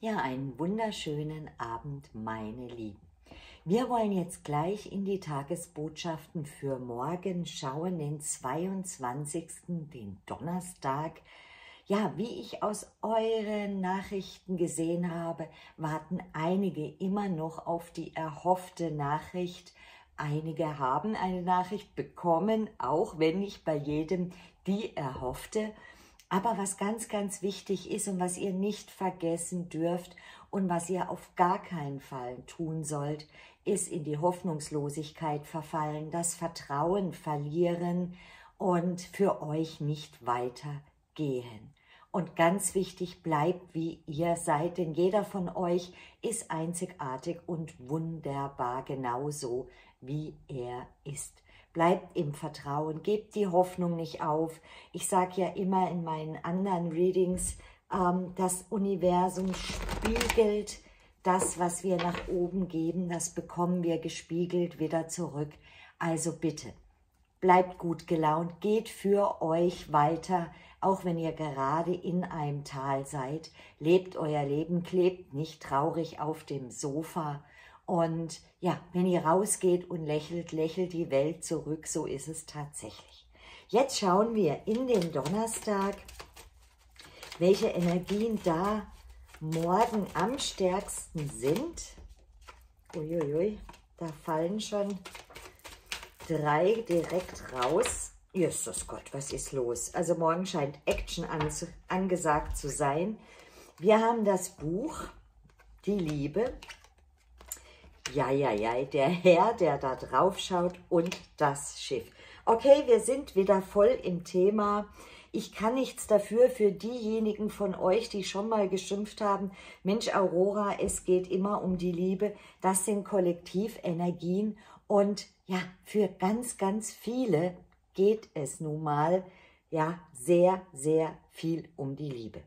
Ja, einen wunderschönen Abend, meine Lieben. Wir wollen jetzt gleich in die Tagesbotschaften für morgen schauen, den 22., den Donnerstag. Ja, wie ich aus euren Nachrichten gesehen habe, warten einige immer noch auf die erhoffte Nachricht. Einige haben eine Nachricht bekommen, auch wenn nicht bei jedem die erhoffte. Aber was ganz, ganz wichtig ist und was ihr nicht vergessen dürft und was ihr auf gar keinen Fall tun sollt, ist in die Hoffnungslosigkeit verfallen, das Vertrauen verlieren und für euch nicht weitergehen. Und ganz wichtig, bleibt wie ihr seid, denn jeder von euch ist einzigartig und wunderbar genauso, wie er ist. Bleibt im Vertrauen, gebt die Hoffnung nicht auf. Ich sage ja immer in meinen anderen Readings, ähm, das Universum spiegelt das, was wir nach oben geben, das bekommen wir gespiegelt wieder zurück. Also bitte, bleibt gut gelaunt, geht für euch weiter, auch wenn ihr gerade in einem Tal seid. Lebt euer Leben, klebt nicht traurig auf dem Sofa, und ja, wenn ihr rausgeht und lächelt, lächelt die Welt zurück. So ist es tatsächlich. Jetzt schauen wir in den Donnerstag, welche Energien da morgen am stärksten sind. Uiuiui, da fallen schon drei direkt raus. Jesus Gott, was ist los? Also morgen scheint Action angesagt zu sein. Wir haben das Buch Die Liebe ja, ja, ja, der Herr, der da drauf schaut und das Schiff. Okay, wir sind wieder voll im Thema. Ich kann nichts dafür für diejenigen von euch, die schon mal geschimpft haben, Mensch Aurora, es geht immer um die Liebe. Das sind Kollektivenergien und ja, für ganz, ganz viele geht es nun mal ja sehr, sehr viel um die Liebe.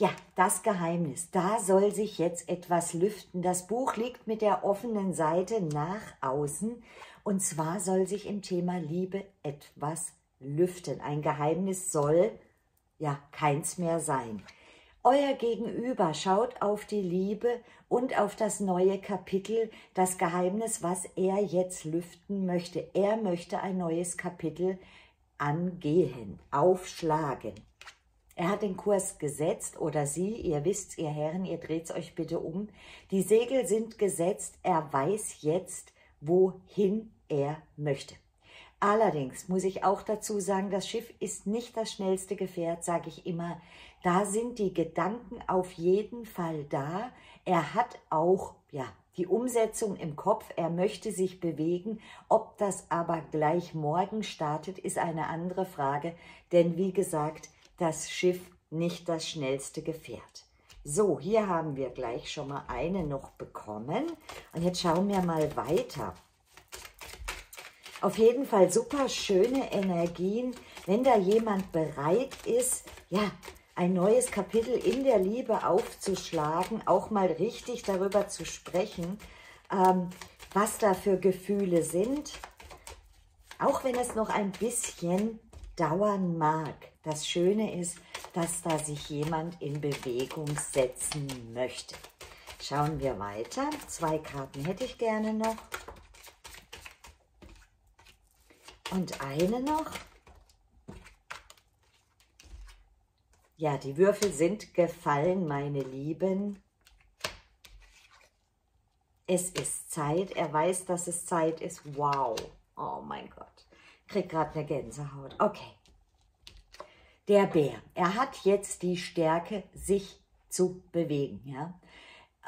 Ja, das Geheimnis. Da soll sich jetzt etwas lüften. Das Buch liegt mit der offenen Seite nach außen. Und zwar soll sich im Thema Liebe etwas lüften. Ein Geheimnis soll ja keins mehr sein. Euer Gegenüber schaut auf die Liebe und auf das neue Kapitel, das Geheimnis, was er jetzt lüften möchte. Er möchte ein neues Kapitel angehen, aufschlagen. Er hat den Kurs gesetzt oder Sie, ihr wisst, ihr Herren, ihr dreht euch bitte um. Die Segel sind gesetzt, er weiß jetzt, wohin er möchte. Allerdings muss ich auch dazu sagen, das Schiff ist nicht das schnellste Gefährt, sage ich immer. Da sind die Gedanken auf jeden Fall da. Er hat auch ja, die Umsetzung im Kopf, er möchte sich bewegen. Ob das aber gleich morgen startet, ist eine andere Frage. Denn wie gesagt, das Schiff nicht das schnellste Gefährt. So, hier haben wir gleich schon mal eine noch bekommen. Und jetzt schauen wir mal weiter. Auf jeden Fall super schöne Energien, wenn da jemand bereit ist, ja, ein neues Kapitel in der Liebe aufzuschlagen, auch mal richtig darüber zu sprechen, ähm, was da für Gefühle sind, auch wenn es noch ein bisschen dauern mag. Das Schöne ist, dass da sich jemand in Bewegung setzen möchte. Schauen wir weiter. Zwei Karten hätte ich gerne noch. Und eine noch. Ja, die Würfel sind gefallen, meine Lieben. Es ist Zeit. Er weiß, dass es Zeit ist. Wow. Oh mein Gott. Krieg gerade eine Gänsehaut. Okay. Der Bär, er hat jetzt die Stärke, sich zu bewegen. Ja?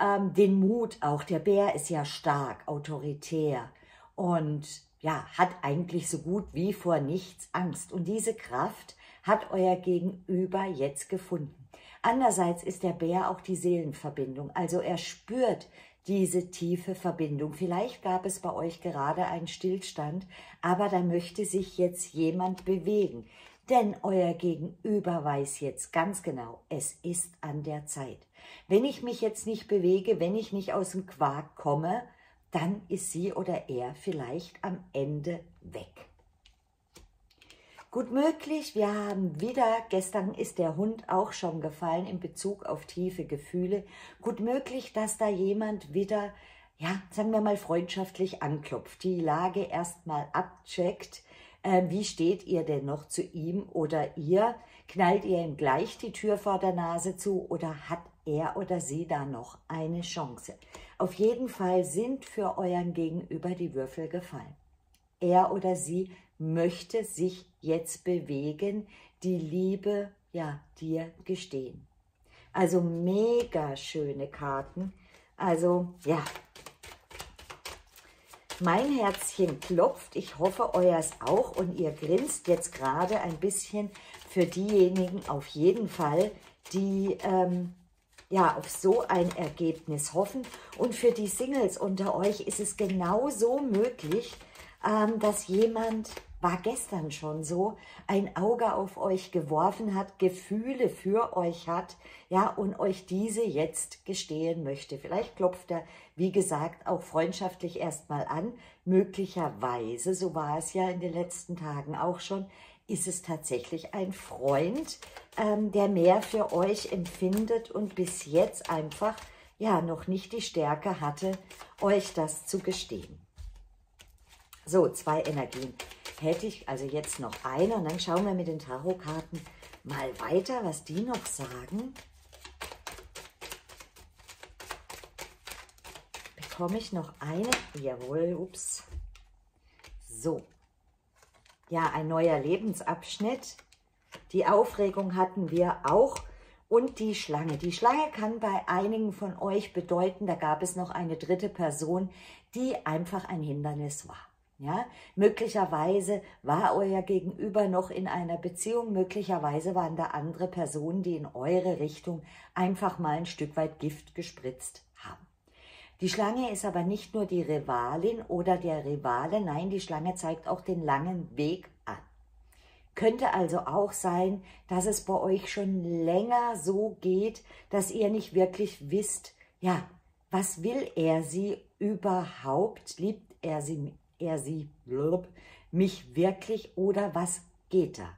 Ähm, den Mut auch. Der Bär ist ja stark, autoritär und ja, hat eigentlich so gut wie vor nichts Angst. Und diese Kraft hat euer Gegenüber jetzt gefunden. Andererseits ist der Bär auch die Seelenverbindung. Also er spürt diese tiefe Verbindung. Vielleicht gab es bei euch gerade einen Stillstand, aber da möchte sich jetzt jemand bewegen. Denn euer Gegenüber weiß jetzt ganz genau, es ist an der Zeit. Wenn ich mich jetzt nicht bewege, wenn ich nicht aus dem Quark komme, dann ist sie oder er vielleicht am Ende weg. Gut möglich, wir haben wieder, gestern ist der Hund auch schon gefallen in Bezug auf tiefe Gefühle, gut möglich, dass da jemand wieder, ja, sagen wir mal freundschaftlich anklopft, die Lage erstmal abcheckt, äh, wie steht ihr denn noch zu ihm oder ihr, knallt ihr ihm gleich die Tür vor der Nase zu oder hat er oder sie da noch eine Chance? Auf jeden Fall sind für euren Gegenüber die Würfel gefallen. Er oder sie möchte sich jetzt bewegen, die Liebe, ja, dir gestehen. Also mega schöne Karten. Also, ja, mein Herzchen klopft. Ich hoffe, euers auch. Und ihr grinst jetzt gerade ein bisschen für diejenigen auf jeden Fall, die ähm, ja auf so ein Ergebnis hoffen. Und für die Singles unter euch ist es genauso möglich, ähm, dass jemand war gestern schon so, ein Auge auf euch geworfen hat, Gefühle für euch hat, ja, und euch diese jetzt gestehen möchte. Vielleicht klopft er, wie gesagt, auch freundschaftlich erstmal an. Möglicherweise, so war es ja in den letzten Tagen auch schon, ist es tatsächlich ein Freund, ähm, der mehr für euch empfindet und bis jetzt einfach, ja, noch nicht die Stärke hatte, euch das zu gestehen. So, zwei Energien hätte ich also jetzt noch eine und dann schauen wir mit den Tarotkarten mal weiter, was die noch sagen. Bekomme ich noch eine? Jawohl, ups. So. Ja, ein neuer Lebensabschnitt. Die Aufregung hatten wir auch. Und die Schlange. Die Schlange kann bei einigen von euch bedeuten, da gab es noch eine dritte Person, die einfach ein Hindernis war. Ja, möglicherweise war euer Gegenüber noch in einer Beziehung, möglicherweise waren da andere Personen, die in eure Richtung einfach mal ein Stück weit Gift gespritzt haben. Die Schlange ist aber nicht nur die Rivalin oder der Rivale, nein, die Schlange zeigt auch den langen Weg an. Könnte also auch sein, dass es bei euch schon länger so geht, dass ihr nicht wirklich wisst, ja, was will er sie überhaupt? Liebt er sie er sie blub, mich wirklich oder was geht da?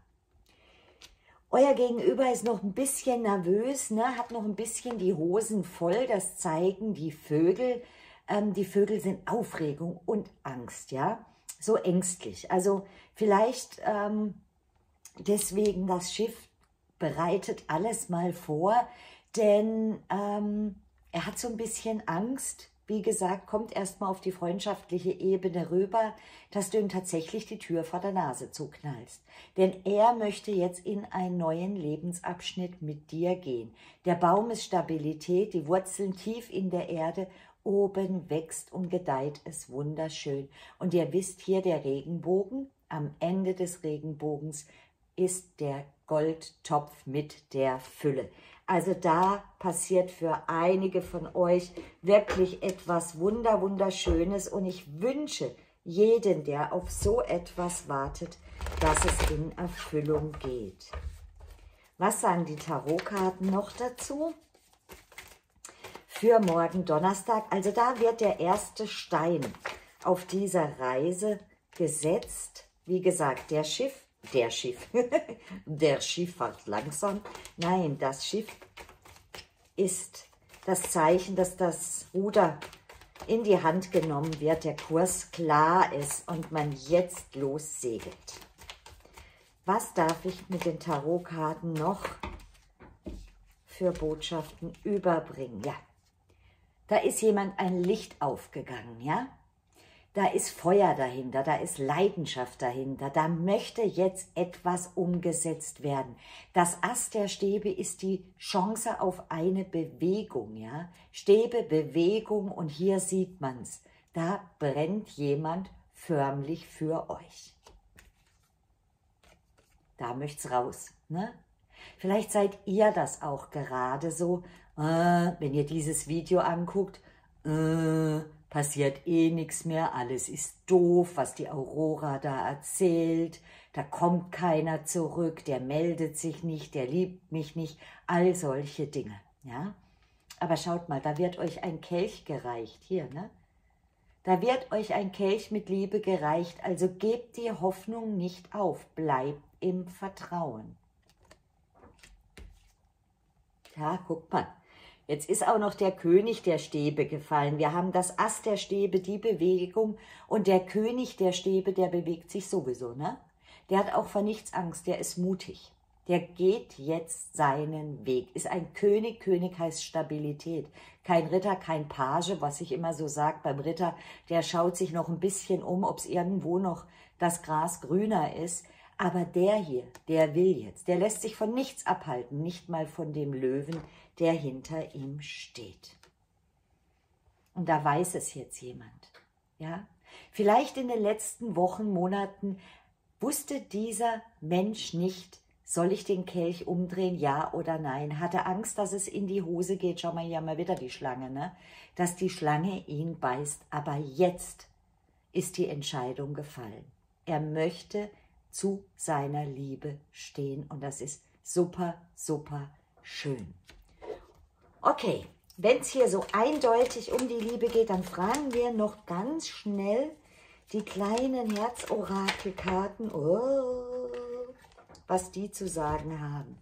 Euer Gegenüber ist noch ein bisschen nervös, ne? hat noch ein bisschen die Hosen voll, das zeigen die Vögel. Ähm, die Vögel sind Aufregung und Angst, ja, so ängstlich. Also vielleicht ähm, deswegen das Schiff bereitet alles mal vor, denn ähm, er hat so ein bisschen Angst, wie gesagt, kommt erstmal auf die freundschaftliche Ebene rüber, dass du ihm tatsächlich die Tür vor der Nase zuknallst. Denn er möchte jetzt in einen neuen Lebensabschnitt mit dir gehen. Der Baum ist Stabilität, die Wurzeln tief in der Erde, oben wächst und gedeiht es wunderschön. Und ihr wisst hier der Regenbogen, am Ende des Regenbogens ist der Goldtopf mit der Fülle. Also da passiert für einige von euch wirklich etwas Wunder, Wunderschönes und ich wünsche jeden, der auf so etwas wartet, dass es in Erfüllung geht. Was sagen die Tarotkarten noch dazu? Für morgen Donnerstag, also da wird der erste Stein auf dieser Reise gesetzt. Wie gesagt, der Schiff der Schiff. der Schiff fährt langsam. Nein, das Schiff ist das Zeichen, dass das Ruder in die Hand genommen wird, der Kurs klar ist und man jetzt lossegelt. Was darf ich mit den Tarotkarten noch für Botschaften überbringen? Ja, da ist jemand ein Licht aufgegangen, ja? Da ist Feuer dahinter, da ist Leidenschaft dahinter, da möchte jetzt etwas umgesetzt werden. Das Ast der Stäbe ist die Chance auf eine Bewegung, ja. Stäbe, Bewegung und hier sieht man's. Da brennt jemand förmlich für euch. Da möcht's raus, ne? Vielleicht seid ihr das auch gerade so, äh, wenn ihr dieses Video anguckt, äh, passiert eh nichts mehr, alles ist doof, was die Aurora da erzählt, da kommt keiner zurück, der meldet sich nicht, der liebt mich nicht, all solche Dinge, ja. Aber schaut mal, da wird euch ein Kelch gereicht, hier, ne? Da wird euch ein Kelch mit Liebe gereicht, also gebt die Hoffnung nicht auf, bleibt im Vertrauen. Ja, guck mal. Jetzt ist auch noch der König der Stäbe gefallen. Wir haben das Ass der Stäbe, die Bewegung. Und der König der Stäbe, der bewegt sich sowieso, ne? Der hat auch vor nichts Angst, der ist mutig. Der geht jetzt seinen Weg. Ist ein König. König heißt Stabilität. Kein Ritter, kein Page, was ich immer so sage beim Ritter. Der schaut sich noch ein bisschen um, ob es irgendwo noch das Gras grüner ist. Aber der hier, der will jetzt, der lässt sich von nichts abhalten, nicht mal von dem Löwen, der hinter ihm steht. Und da weiß es jetzt jemand. Ja? Vielleicht in den letzten Wochen, Monaten wusste dieser Mensch nicht, soll ich den Kelch umdrehen, ja oder nein? Hatte Angst, dass es in die Hose geht. Schau mal hier mal wieder die Schlange, ne? Dass die Schlange ihn beißt. Aber jetzt ist die Entscheidung gefallen. Er möchte zu seiner Liebe stehen und das ist super, super schön. Okay, wenn es hier so eindeutig um die Liebe geht, dann fragen wir noch ganz schnell die kleinen Herzorakelkarten, oh, was die zu sagen haben.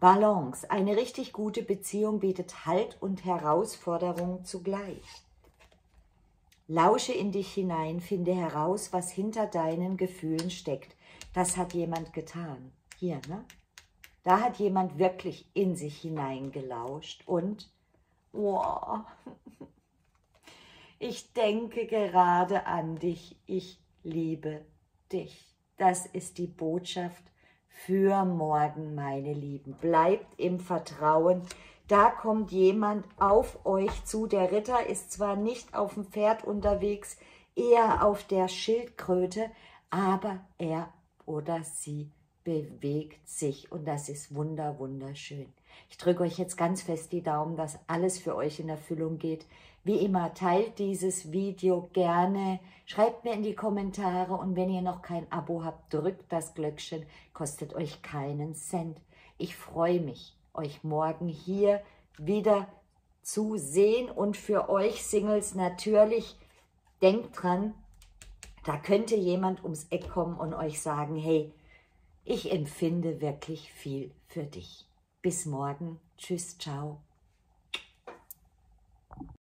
Balance. Eine richtig gute Beziehung bietet Halt und Herausforderung zugleich. Lausche in dich hinein, finde heraus, was hinter deinen Gefühlen steckt. Das hat jemand getan. Hier, ne? Da hat jemand wirklich in sich hineingelauscht und, wow, ich denke gerade an dich, ich liebe dich. Das ist die Botschaft für morgen, meine Lieben. Bleibt im Vertrauen, da kommt jemand auf euch zu. Der Ritter ist zwar nicht auf dem Pferd unterwegs, eher auf der Schildkröte, aber er oder sie bewegt sich und das ist wunder, wunderschön. Ich drücke euch jetzt ganz fest die Daumen, dass alles für euch in Erfüllung geht. Wie immer, teilt dieses Video gerne, schreibt mir in die Kommentare und wenn ihr noch kein Abo habt, drückt das Glöckchen, kostet euch keinen Cent. Ich freue mich euch morgen hier wieder zu sehen. Und für euch Singles natürlich, denkt dran, da könnte jemand ums Eck kommen und euch sagen, hey, ich empfinde wirklich viel für dich. Bis morgen. Tschüss, ciao.